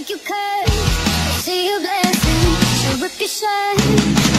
like you curse, See your blessing, she'll rip your shirt.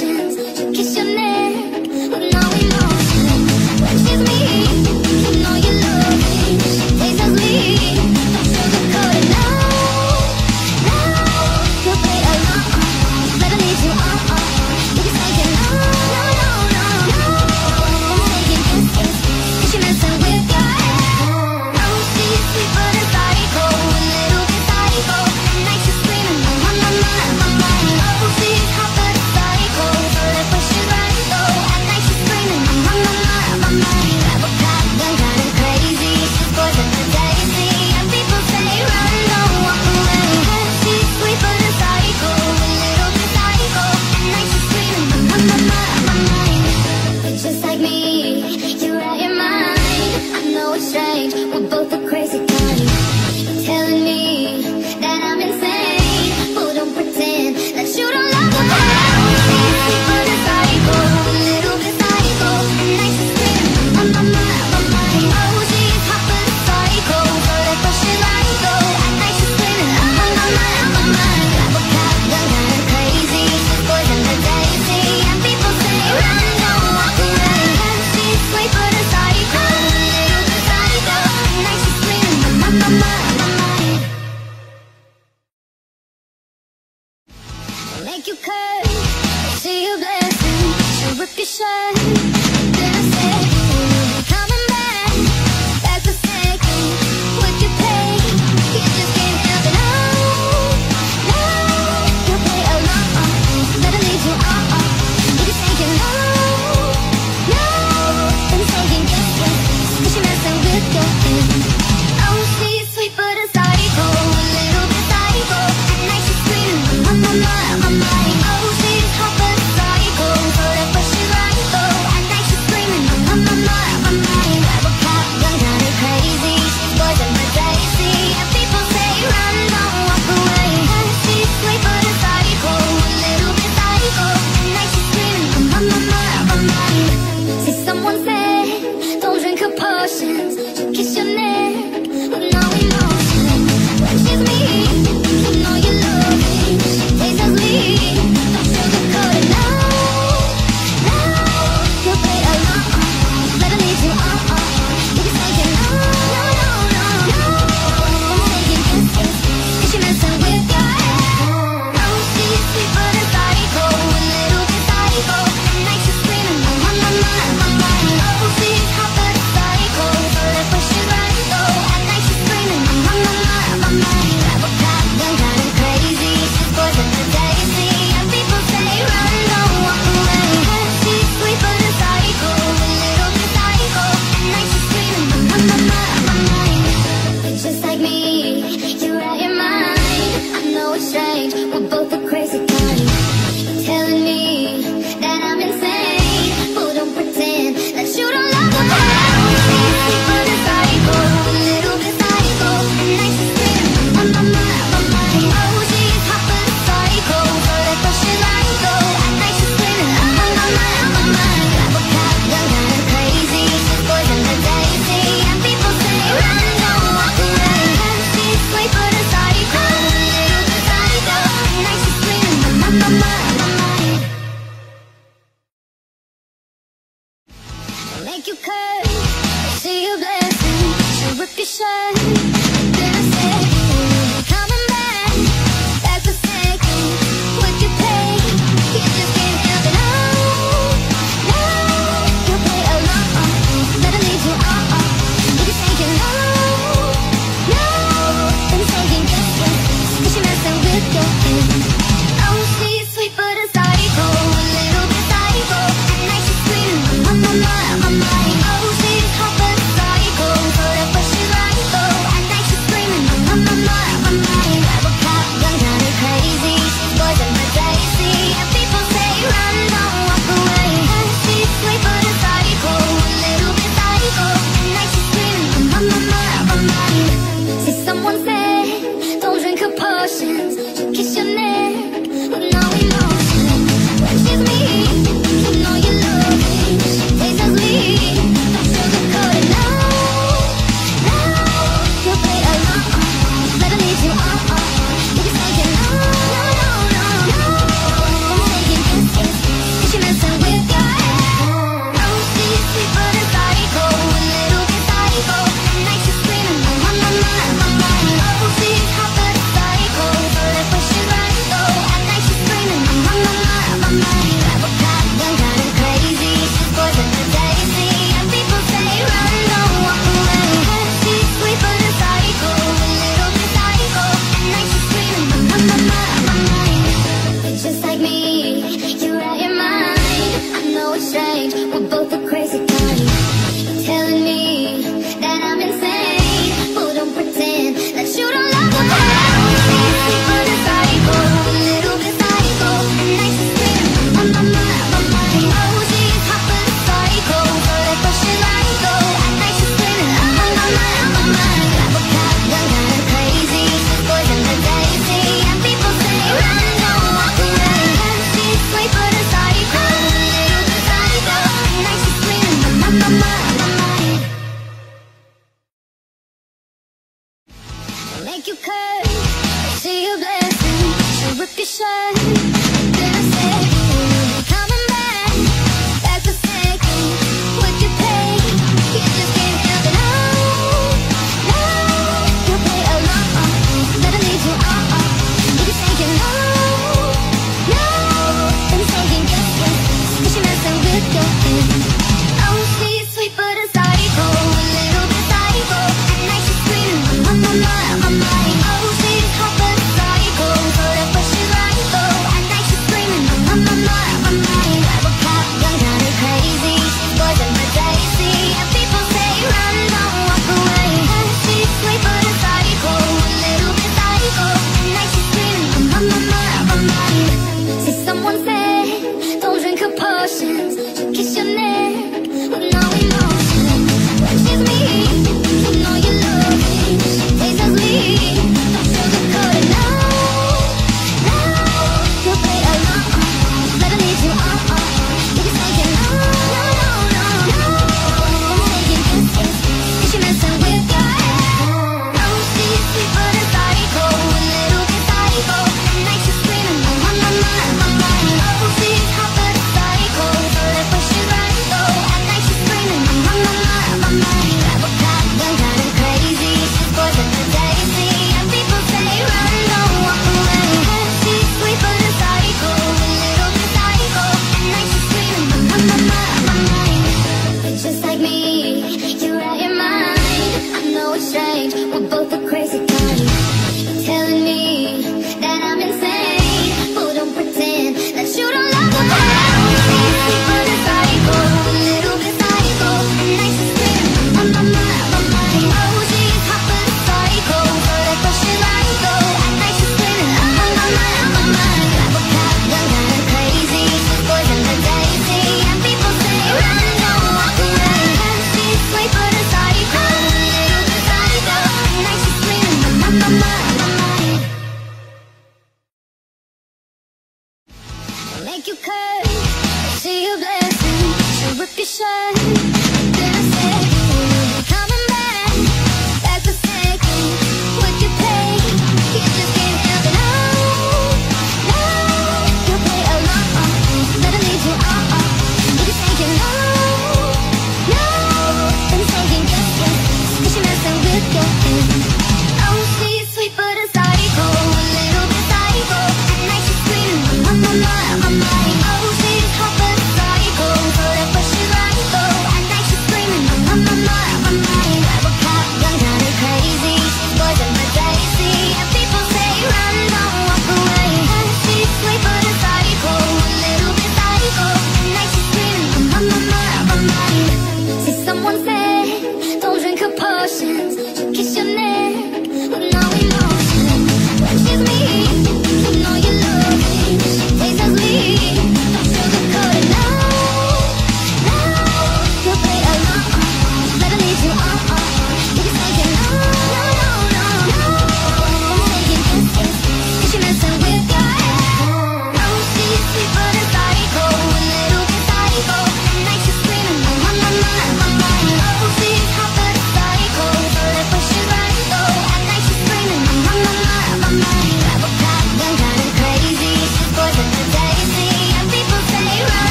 see. make you curse. See you blessing, she'll rip your shirt.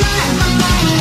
My, my, my,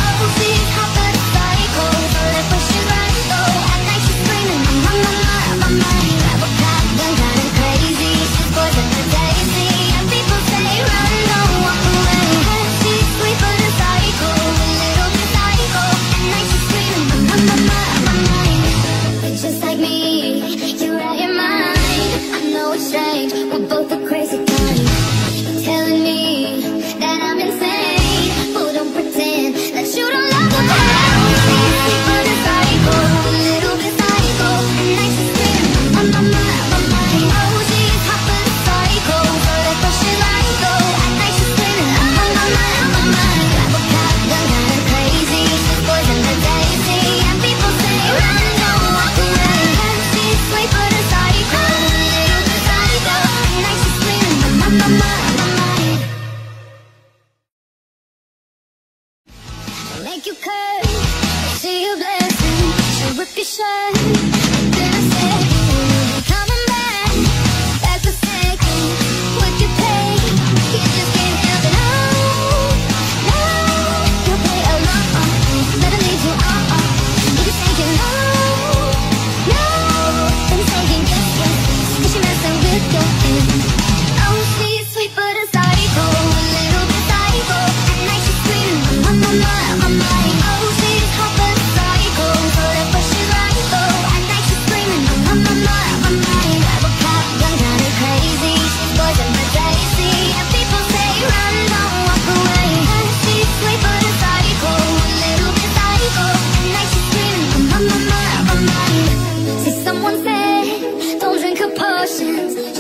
potions.